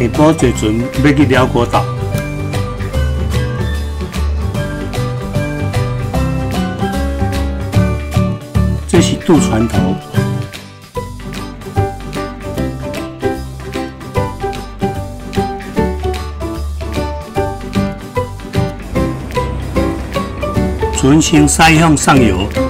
下晡坐船要去辽国岛。这是渡船头。船先驶向上游。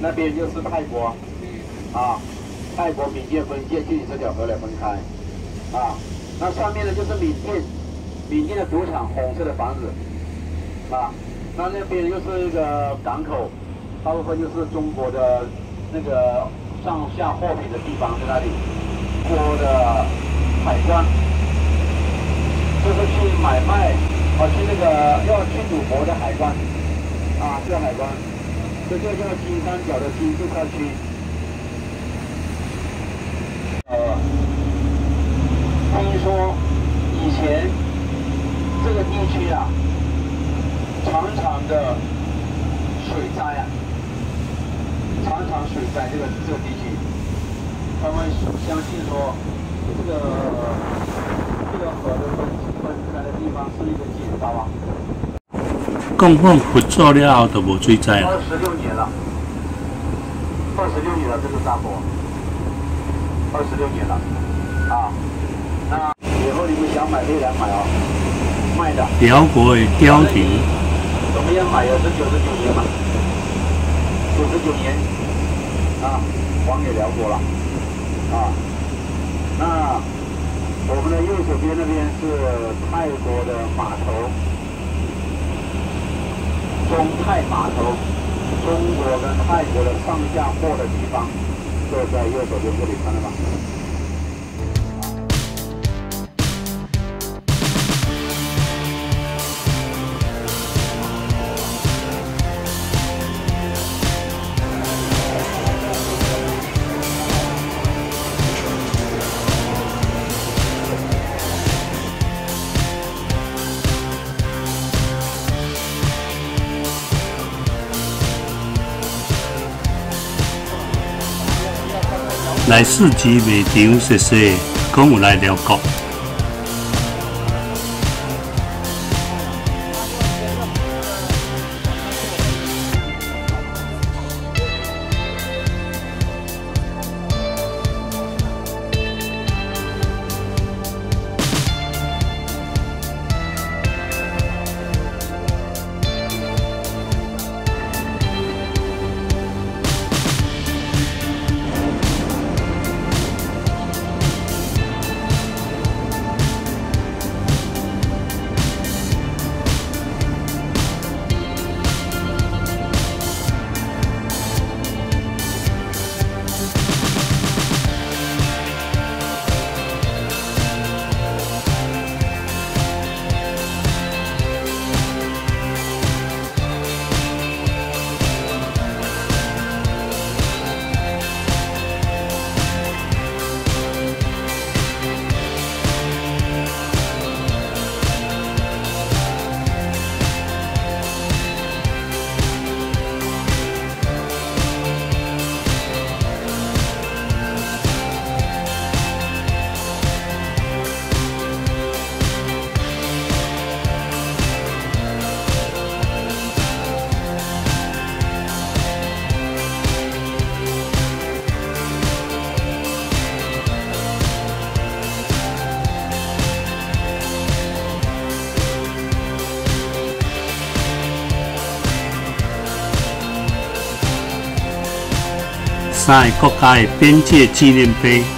那边就是泰国，啊，泰国缅甸分界，就以这条河来分开，啊，那上面呢就是缅甸，缅甸的赌场，红色的房子，啊，那那边又是一个港口。大部分就是中国的那个上下货品的地方在那里，过的海关，就是去买卖，啊，去那个要去赌博的海关，啊，这个海关，这就叫金三角的金这块区。呃，听说以前这个地区啊，常常的水灾啊。常常水灾这个这个地区，他们相信说，这个这个河的分分开的地方是一个剪刀啊。供奉佛祖了后就无水灾了。二十六年了，二十六年了，这个大佛，二十六年了，啊，那以后你们想买可以来买哦，卖的。辽国的雕亭。怎么样买也是九十九年嘛，九十九年。啊，还给辽国了，啊，那我们的右手边那边是泰国的码头，中泰码头，中国跟泰国的上下货的地方，就在右手边这里，看到吗？来市集卖场说说，讲有来聊国。三个国家的边界纪念碑。